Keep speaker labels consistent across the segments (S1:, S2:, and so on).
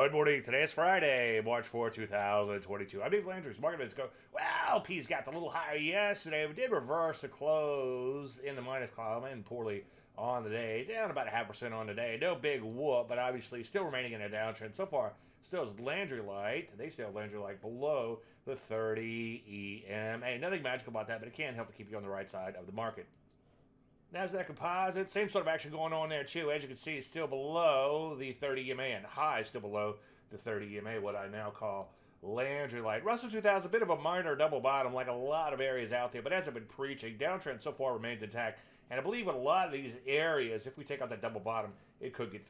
S1: Good morning. Today is Friday, March 4, 2022. I'm Dave Landry's Market Minutes go. Well, P's got the little higher yesterday. We did reverse the close in the minus column and poorly on the day. Down about a half percent on the day. No big whoop, but obviously still remaining in a downtrend. So far, still is Landry Light. They still have Landry Light below the 30 EMA. Nothing magical about that, but it can help to keep you on the right side of the market. NASDAQ composite, same sort of action going on there too. As you can see, it's still below the 30 EMA and high still below the 30 EMA, what I now call Landry Light. Russell 2000, a bit of a minor double bottom like a lot of areas out there, but as I've been preaching, downtrend so far remains intact. And I believe in a lot of these areas, if we take out that double bottom, it could get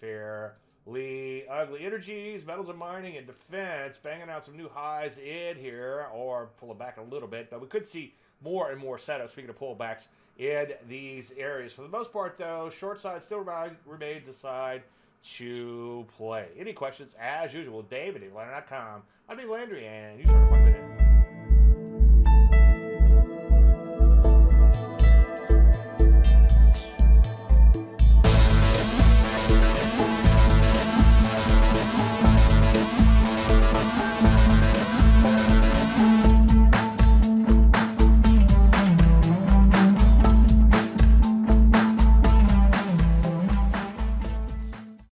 S1: fairly ugly. Uh, energies, metals and mining, and defense banging out some new highs in here, or pull it back a little bit, but we could see more and more setups. Speaking of pullbacks in these areas. For the most part, though, short side still remains a side to play. Any questions, as usual, David at I'm Dave Landry, and you start a minute.